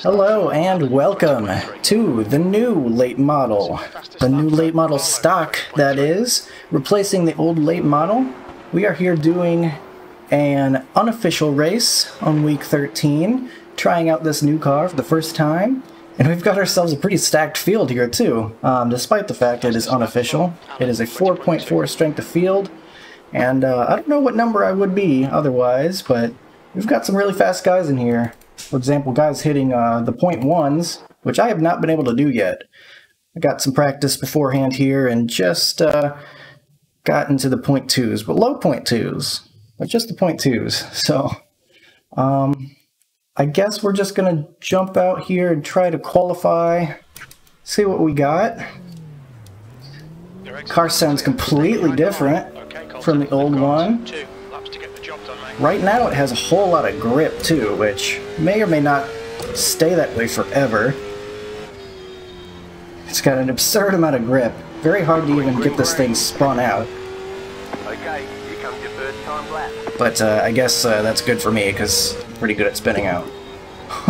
Hello and welcome to the new late model. The new late model stock, that is, replacing the old late model. We are here doing an unofficial race on week 13, trying out this new car for the first time. And we've got ourselves a pretty stacked field here too, um, despite the fact it is unofficial. It is a 4.4 strength of field, and uh, I don't know what number I would be otherwise, but we've got some really fast guys in here. For example, guys hitting uh, the point ones, which I have not been able to do yet. I got some practice beforehand here and just uh, got into the point twos, but low point twos, but just the point twos. So, um, I guess we're just gonna jump out here and try to qualify, see what we got. Car sounds completely different from the old one. Right now it has a whole lot of grip too, which may or may not stay that way forever. It's got an absurd amount of grip. Very hard to even get this thing spun out. Okay, you can your first time lap. But uh, I guess uh, that's good for me, because I'm pretty good at spinning out.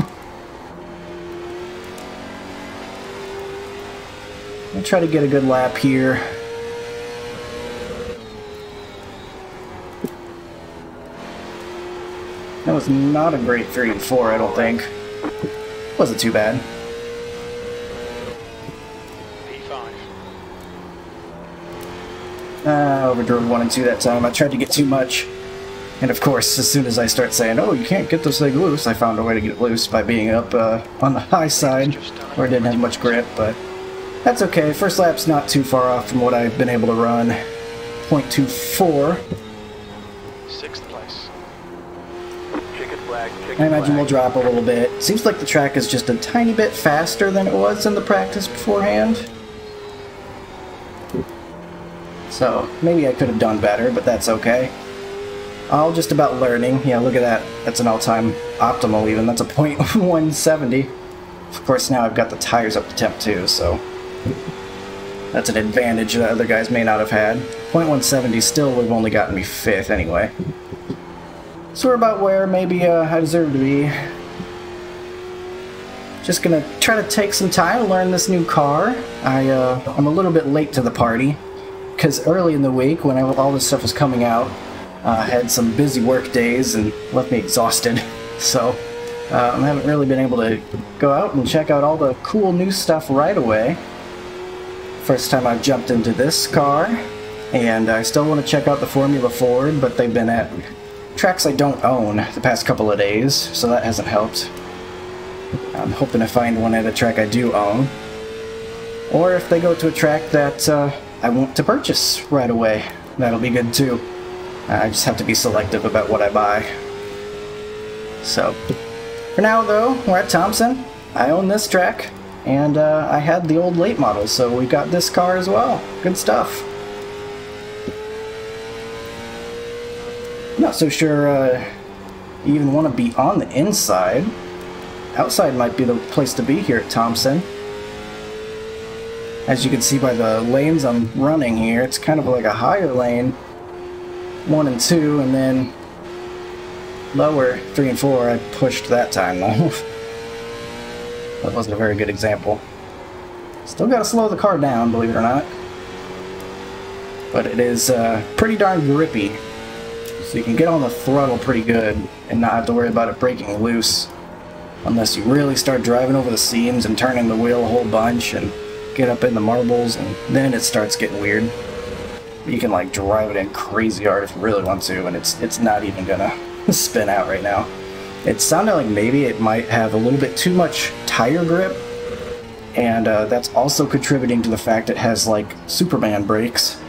I'll try to get a good lap here. That was not a great 3 and 4, I don't think. Wasn't too bad. Uh, overdrove 1 and 2 that time. I tried to get too much. And of course, as soon as I start saying, oh, you can't get this thing loose, I found a way to get it loose by being up uh, on the high side, where it didn't have much grip, but that's okay. First lap's not too far off from what I've been able to run. 0.24. I imagine we'll drop a little bit. Seems like the track is just a tiny bit faster than it was in the practice beforehand. So, maybe I could have done better, but that's okay. All just about learning. Yeah, look at that. That's an all-time optimal even. That's a .170. Of course, now I've got the tires up to temp too, so... That's an advantage that other guys may not have had. .170 still would have only gotten me 5th anyway. So we're about where maybe uh, I deserve to be. Just gonna try to take some time to learn this new car. I, uh, I'm a little bit late to the party, because early in the week, when I, all this stuff was coming out, uh, I had some busy work days and left me exhausted. So uh, I haven't really been able to go out and check out all the cool new stuff right away. First time I've jumped into this car, and I still want to check out the Formula Ford, but they've been at tracks I don't own the past couple of days, so that hasn't helped. I'm hoping to find one at a track I do own. Or if they go to a track that uh, I want to purchase right away, that'll be good too. I just have to be selective about what I buy. So, for now though, we're at Thompson. I own this track, and uh, I had the old late model, so we got this car as well. Good stuff. Not so sure uh, you even want to be on the inside. Outside might be the place to be here at Thompson. As you can see by the lanes I'm running here, it's kind of like a higher lane. One and two, and then lower three and four. I pushed that time though. that wasn't a very good example. Still gotta slow the car down, believe it or not. But it is uh, pretty darn grippy. So you can get on the throttle pretty good and not have to worry about it breaking loose. Unless you really start driving over the seams and turning the wheel a whole bunch and get up in the marbles and then it starts getting weird. You can like drive it in crazy hard if you really want to and it's it's not even gonna spin out right now. It sounded like maybe it might have a little bit too much tire grip and uh, that's also contributing to the fact it has like Superman brakes.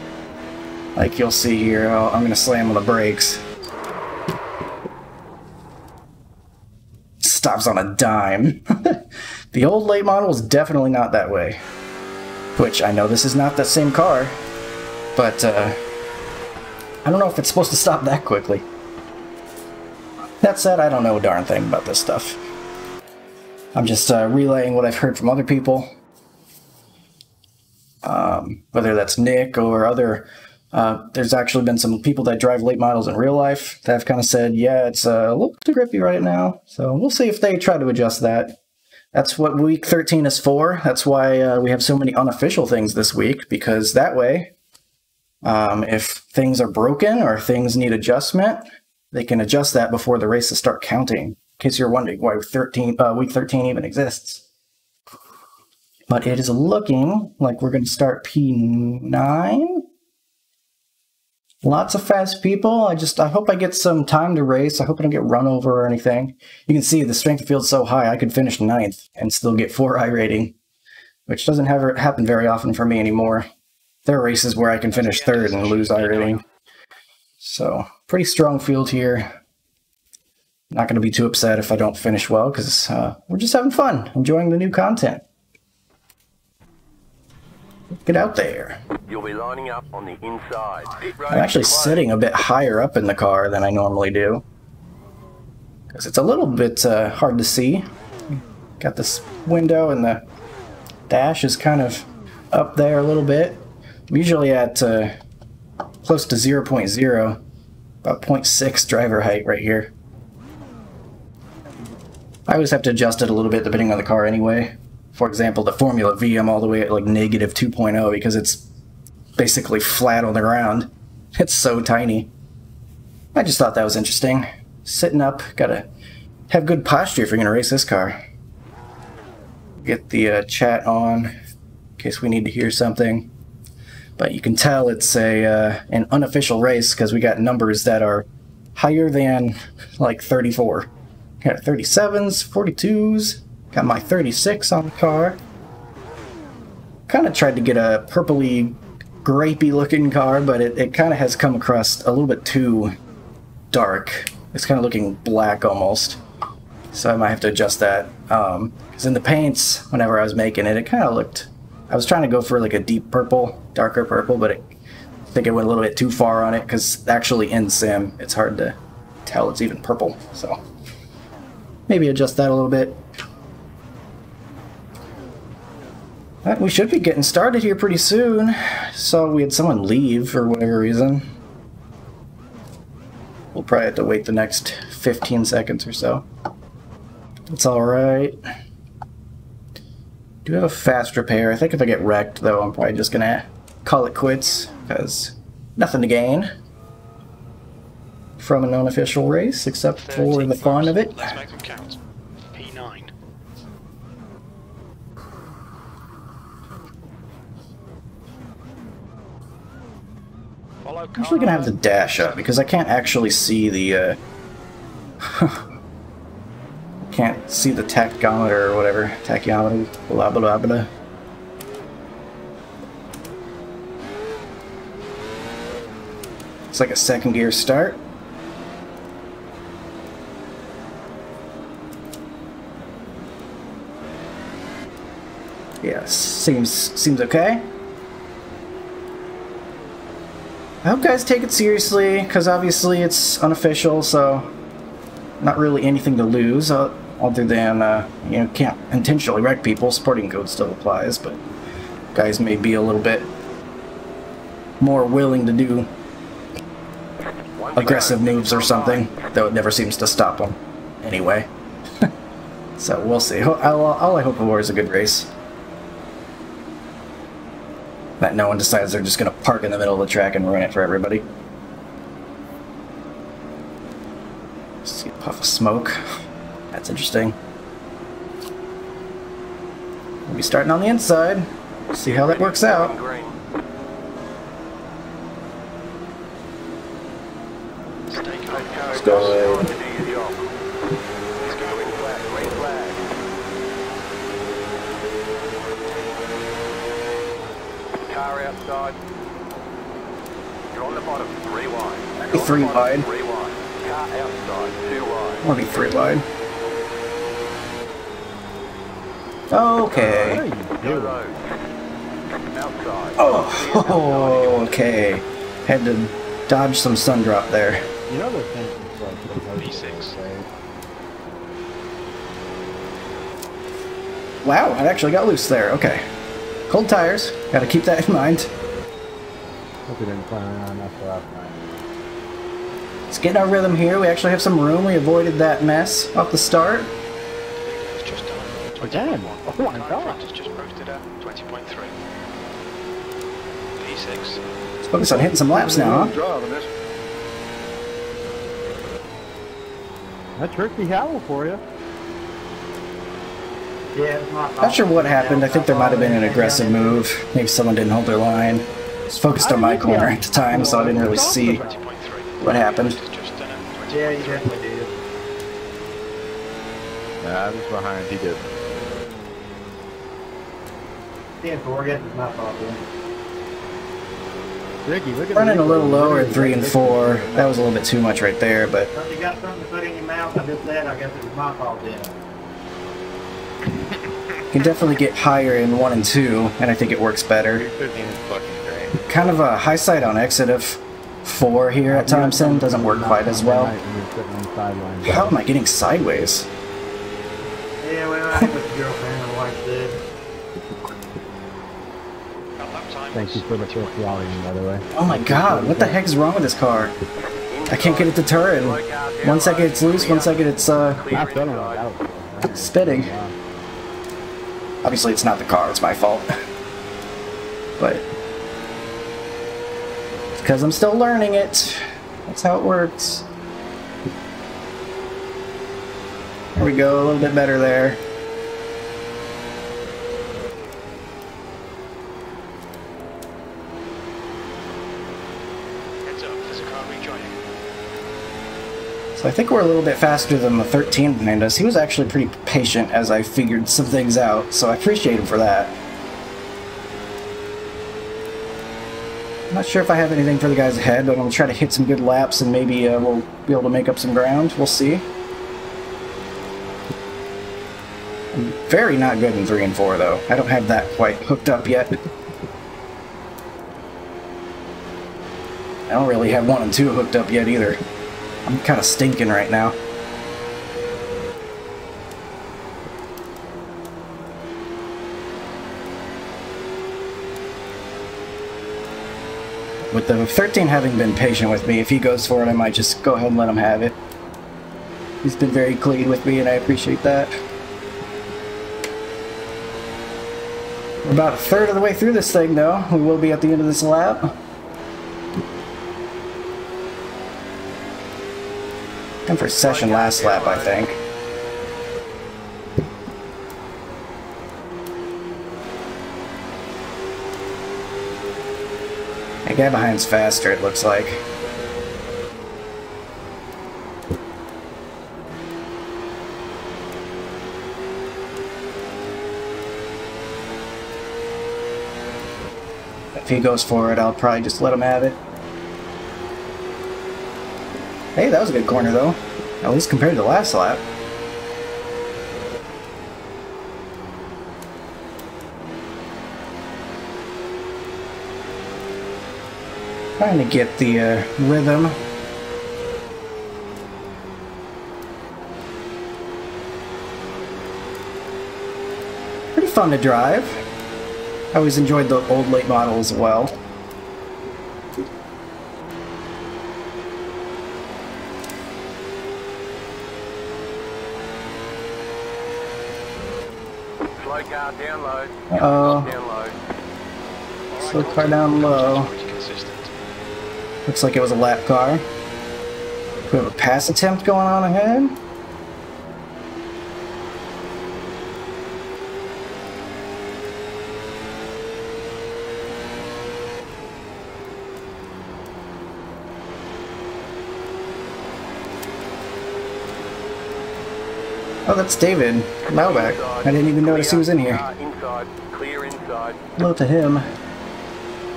Like you'll see here, I'm gonna slam on the brakes. Stops on a dime. the old late model is definitely not that way. Which I know this is not that same car, but uh, I don't know if it's supposed to stop that quickly. That said, I don't know a darn thing about this stuff. I'm just uh, relaying what I've heard from other people. Um, whether that's Nick or other Uh, there's actually been some people that drive late models in real life that have kind of said, yeah, it's uh, a little too grippy right now. So we'll see if they try to adjust that. That's what week 13 is for. That's why uh, we have so many unofficial things this week, because that way, um, if things are broken or things need adjustment, they can adjust that before the races start counting. In case you're wondering why 13, uh, week 13 even exists. But it is looking like we're going to start P9. Lots of fast people. I just, I hope I get some time to race. I hope I don't get run over or anything. You can see the strength of field so high, I could finish ninth and still get 4 I rating, which doesn't have, happen very often for me anymore. There are races where I can finish third and lose I rating. So, pretty strong field here. Not going to be too upset if I don't finish well, because uh, we're just having fun, enjoying the new content. Get out there. You'll be lining up on the inside. I'm actually sitting a bit higher up in the car than I normally do. Because it's a little bit uh, hard to see. Got this window and the dash is kind of up there a little bit. I'm usually at uh, close to 0, 0.0, about 0.6 driver height right here. I always have to adjust it a little bit depending on the car anyway. For example, the Formula V, I'm all the way at like negative 2.0 because it's basically flat on the ground. It's so tiny. I just thought that was interesting. Sitting up, gotta have good posture if you're gonna race this car. Get the uh, chat on in case we need to hear something. But you can tell it's a uh, an unofficial race because we got numbers that are higher than like 34. Got 37s, 42s, got my 36 on the car. Kind of tried to get a purpley grapey looking car, but it, it kind of has come across a little bit too dark. It's kind of looking black almost. So I might have to adjust that. Because um, in the paints, whenever I was making it, it kind of looked... I was trying to go for like a deep purple, darker purple, but it, I think it went a little bit too far on it because actually in sim, it's hard to tell it's even purple. So maybe adjust that a little bit. But we should be getting started here pretty soon. So we had someone leave for whatever reason. We'll probably have to wait the next 15 seconds or so. That's alright. Do have a fast repair. I think if I get wrecked, though, I'm probably just gonna call it quits, because nothing to gain from an unofficial race, except for the fun of it. Let's make them count. P9. Follow I'm actually gonna have the dash up because I can't actually see the uh can't see the tachometer or whatever. Tachyometer, blah blah blah blah. It's like a second gear start. Yeah, seems seems okay. I hope guys take it seriously, because obviously it's unofficial, so not really anything to lose, uh, other than, uh, you know, can't intentionally wreck people. Sporting code still applies, but guys may be a little bit more willing to do aggressive moves or something, though it never seems to stop them anyway. so we'll see. All, I hope for is a good race. That no one decides they're just going to park in the middle of the track and ruin it for everybody. See a puff of smoke. That's interesting. We'll be starting on the inside. See how that works out. Green. Stay calm. Let's go. Let's go in flag, green flag. Car outside. You're on the bottom, three wide. You're on the Three wide. I'll be three wide. Okay. Oh, okay. Had to dodge some sun drop there. You know the thing is like the P6. Wow, it actually got loose there. Okay. Cold tires. Gotta keep that in mind. Hope we didn't plan around for last night. Let's get our rhythm here. We actually have some room. We avoided that mess off the start. It's just done. Again? 20.1. Oh my Time God. front is just posted at 20.3. P6. Let's focus on hitting some laps now, huh? Driving this. That turkey for you. Yeah, it's my fault. Not sure what happened. I think there might have been an aggressive move. Maybe someone didn't hold their line. I was focused on my corner at the time, so I didn't really see 20.3. what happened. It's just done at Yeah, you definitely did. Nah, I was behind. He did. Ten four, I guess it's my fault then. Ricky, look at Running a little lower at 3 and 4. That was a little bit too much right there, but So if you got something to put in your mouth, I just said, I guess it was my fault then. you can definitely get higher in 1 and 2, and I think it works better. 315 is fucking great. Kind of a high side on exit of 4 here at Thompson doesn't work quite as well. Night when you're sitting on the sidelines. How am I getting sideways? Yeah, well, I think what girlfriend and wife said. At lap time Thank you for the full volume, by the way. Oh my god, what the heck is wrong with this car? I can't get it to turn. One second it's loose, one second it's uh, Not done on that. before. spitting. Obviously it's not the car, it's my fault. But it's because I'm still learning it. That's how it works. There we go, a little bit better there. heads up. There's a car rejoining. So I think we're a little bit faster than the 13 behind us. He was actually pretty patient as I figured some things out, so I appreciate him for that. Not sure if I have anything for the guys ahead, but I'm to try to hit some good laps and maybe uh, we'll be able to make up some ground. We'll see. I'm very not good in 3 and 4, though. I don't have that quite hooked up yet. I don't really have 1 and 2 hooked up yet either. I'm kind of stinking right now. With the 13 having been patient with me, if he goes for it, I might just go ahead and let him have it. He's been very clean with me, and I appreciate that. We're about a third of the way through this thing, though. We will be at the end of this lap. And for session last lap, I think. Guy behind's faster, it looks like. If he goes for it, I'll probably just let him have it. Hey, that was a good corner, though. At least compared to the last lap. Trying to get the uh, rhythm. Pretty fun to drive. I always enjoyed the old late model as well. Slow car down low. Low. Alright, Slow car down low. Looks like it was a lap car. We have a pass attempt going on ahead. Oh, that's David Lauback. I didn't even notice he was in here. Car inside. Clear inside. Hello to him.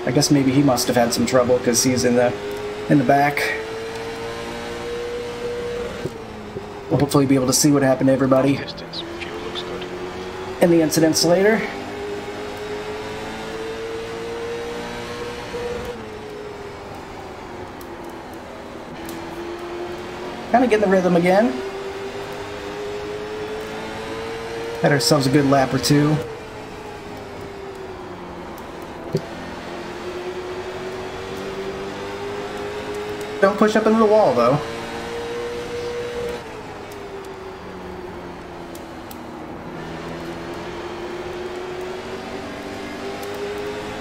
I guess maybe he must have had some trouble because he's in the in the back. We'll hopefully be able to see what happened to everybody in the incidents later. Kind of getting the rhythm again. Had ourselves a good lap or two. Don't push up into the wall though.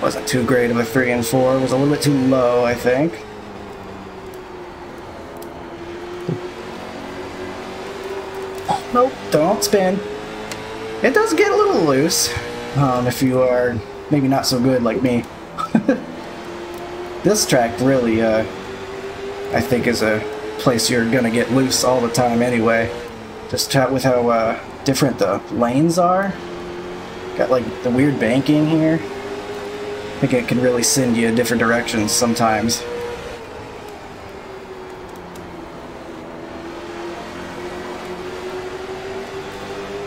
Wasn't too great of a 3 and 4, was a little bit too low, I think. Nope, don't spin. It does get a little loose um, if you are maybe not so good like me. this track really, uh, I think, is a place you're gonna get loose all the time anyway. Just chat with how uh, different the lanes are. Got like the weird banking here. I think it can really send you different directions sometimes.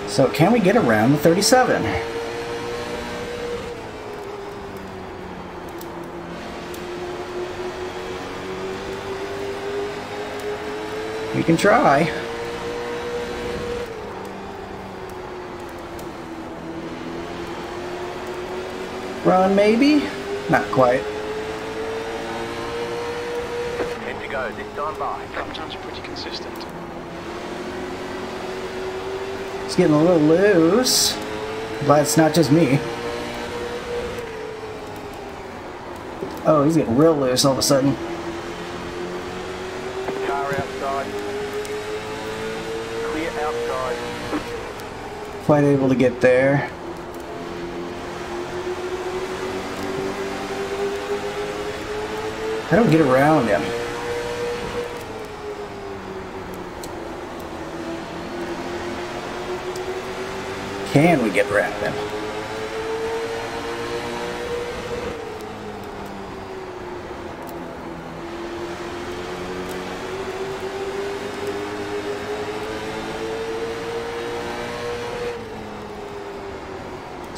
So can we get around the 37? We can try. Run maybe? Not quite. Ten to go, this time by. Lap times are pretty consistent. It's getting a little loose. Glad it's not just me. Oh, he's getting real loose all of a sudden. Quite able to get there. I don't get around him. Can we get around him?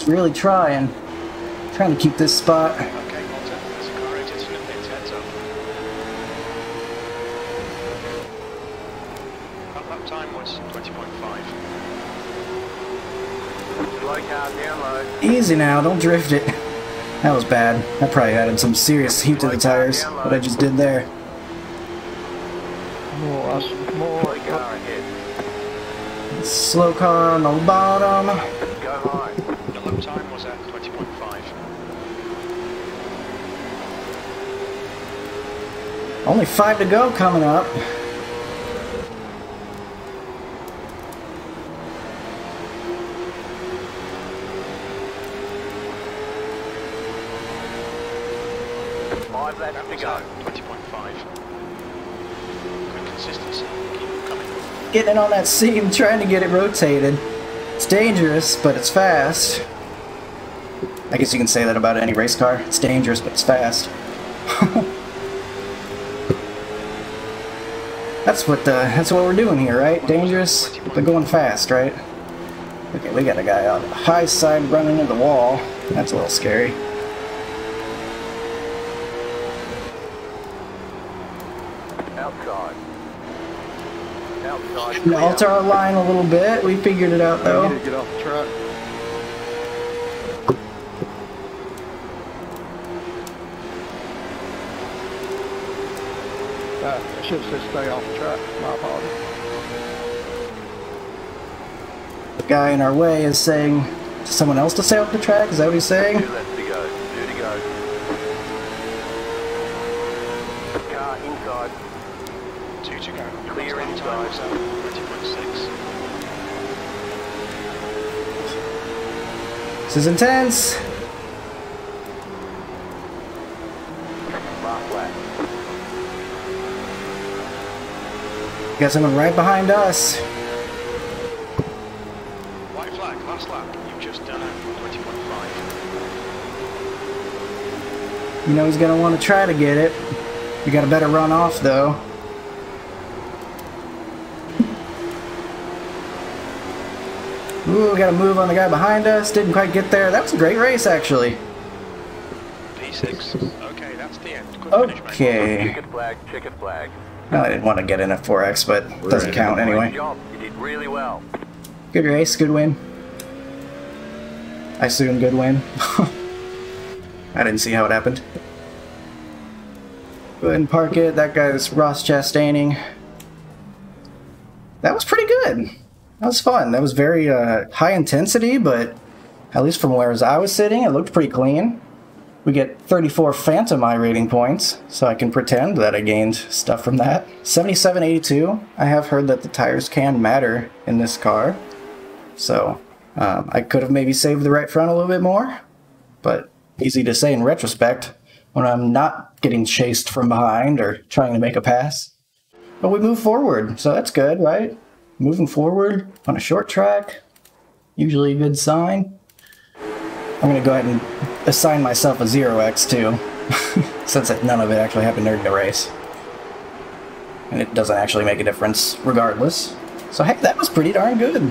Really trying. Trying to keep this spot. Okay, Walter, there's a car out into the pits, heads up. That lap time was 20.5. Slow car down low. Easy now, don't drift it. That was bad. I probably added some serious heat to the tires, what I just did there. Slow car on the bottom. Go high. Time was at 20.5. Only five to go coming up. Five That to go. 20.5. Good consistency. Keep coming. Getting it on that seam, trying to get it rotated. It's dangerous, but it's fast. I guess you can say that about any race car. It's dangerous, but it's fast. that's what the, that's what we're doing here, right? Dangerous, but going fast, right? Okay, we got a guy on the high side running into the wall. That's a little scary. Outside. Outside. Alter our line a little bit. We figured it out though. need to get off the truck. Uh, I should have stay off the track. My apologies. The guy in our way is saying to someone else to stay off the track. Is that what he's saying? Two laps to go. Two to go. Car inside. Two to go. Clear inside. time was at 20.6. This is intense. Got someone right behind us. White flag, last lap. You've just done at 20.5. You know he's gonna want to try to get it. You got a better run off though. Ooh, we got a move on the guy behind us. Didn't quite get there. That was a great race actually. P6. Okay, that's the end. Good finish, mate. Okay. Checkered flag. Checkered flag. Well, I didn't want to get in at 4X, but it doesn't count Great anyway. job. You did really well. Good race, good win. I assume good win. I didn't see how it happened. Go ahead and park it. That guy's Ross Chastaining. That was pretty good. That was fun. That was very uh, high intensity, but at least from where I was sitting, it looked pretty clean. We get 34 Phantom I rating points, so I can pretend that I gained stuff from that. 7782. I have heard that the tires can matter in this car, so um, I could have maybe saved the right front a little bit more, but easy to say in retrospect when I'm not getting chased from behind or trying to make a pass. But we move forward, so that's good, right? Moving forward on a short track, usually a good sign. I'm gonna go ahead and assign myself a 0x too, since none of it actually happened during the race. And it doesn't actually make a difference regardless. So heck, that was pretty darn good.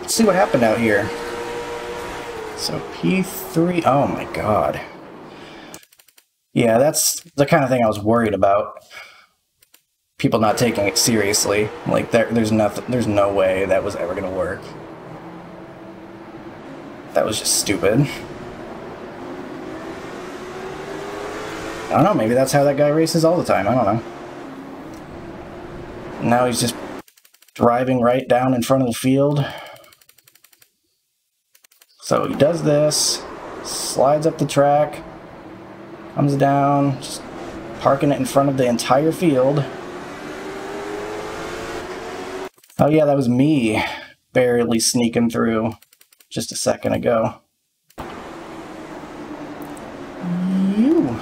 Let's see what happened out here. So P3, oh my god. Yeah, that's the kind of thing I was worried about. People not taking it seriously. Like there, there's nothing, there's no way that was ever gonna work. That was just stupid. I don't know, maybe that's how that guy races all the time, I don't know. Now he's just driving right down in front of the field. So he does this, slides up the track, comes down, just parking it in front of the entire field. Oh yeah, that was me barely sneaking through just a second ago. You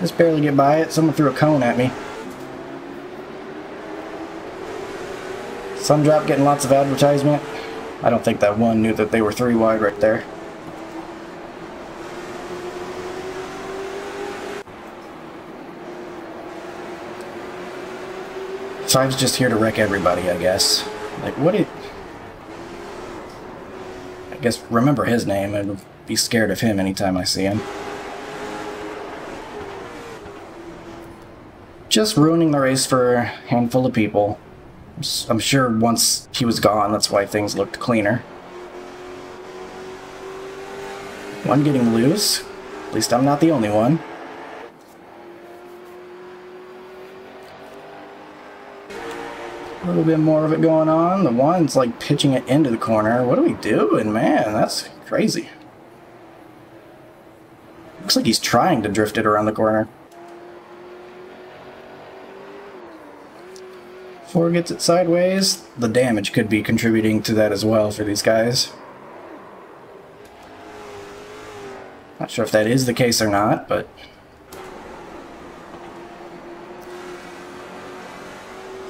just barely get by it. Someone threw a cone at me. Sundrop getting lots of advertisement. I don't think that one knew that they were three wide right there. Was just here to wreck everybody, I guess. Like, what did... I guess remember his name and be scared of him anytime I see him. Just ruining the race for a handful of people. I'm sure once he was gone, that's why things looked cleaner. One getting loose. At least I'm not the only one. A little bit more of it going on. The one's like pitching it into the corner. What are we doing, man? That's crazy. Looks like he's trying to drift it around the corner. Four gets it sideways. The damage could be contributing to that as well for these guys. Not sure if that is the case or not, but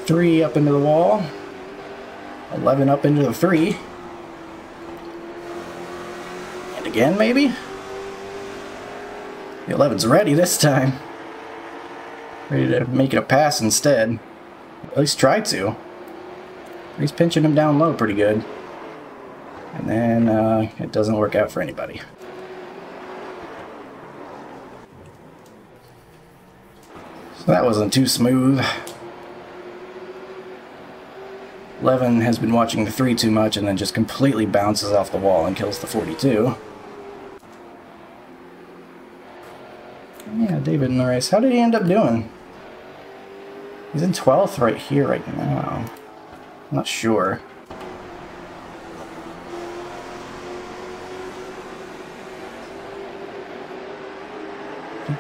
Three up into the wall. 11 up into the three. And again, maybe? The 11's ready this time. Ready to make it a pass instead. At least try to. He's pinching him down low pretty good. And then uh, it doesn't work out for anybody. So that wasn't too smooth. Levin has been watching the 3 too much and then just completely bounces off the wall and kills the 42. Yeah, David in the race. How did he end up doing? He's in 12th right here right now. I'm not sure.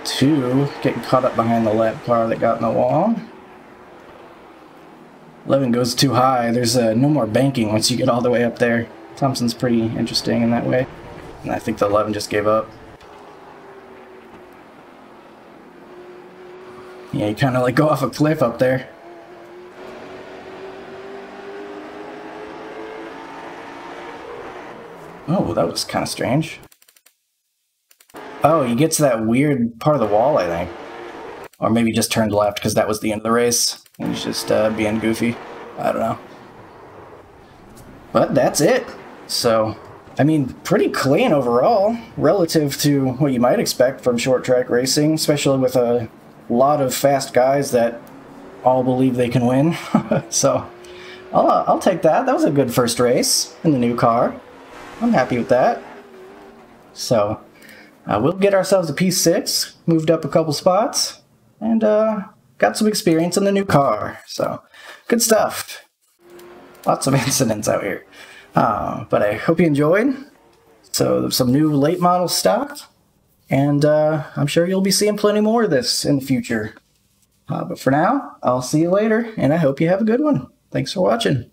Two, getting caught up behind the lap car that got in the wall. 11 goes too high. There's uh, no more banking once you get all the way up there. Thompson's pretty interesting in that way. And I think the 11 just gave up. Yeah, you kind of like go off a cliff up there. Oh, that was kind of strange. Oh, he gets that weird part of the wall, I think. Or maybe just turned left because that was the end of the race. He's just uh, being goofy. I don't know. But that's it. So, I mean, pretty clean overall, relative to what you might expect from short track racing, especially with a lot of fast guys that all believe they can win. so, I'll, uh, I'll take that. That was a good first race in the new car. I'm happy with that. So uh, we'll get ourselves a P6, moved up a couple spots, and uh, got some experience in the new car. So good stuff. Lots of incidents out here. Uh, but I hope you enjoyed. So some new late model stock, and uh, I'm sure you'll be seeing plenty more of this in the future. Uh, but for now, I'll see you later, and I hope you have a good one. Thanks for watching.